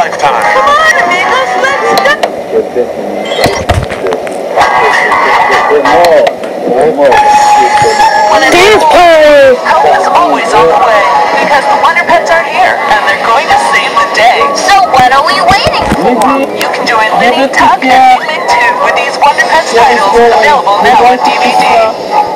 lifetime. Come on, amigos, let's go. Dance party! Help is always on the way, because the Wonder Pets are here, and they're going to save the day. So what are we waiting for? You can join Linny, Tuck, and Ming-Ming 2 with these Wonder Pets titles, available now on DVD.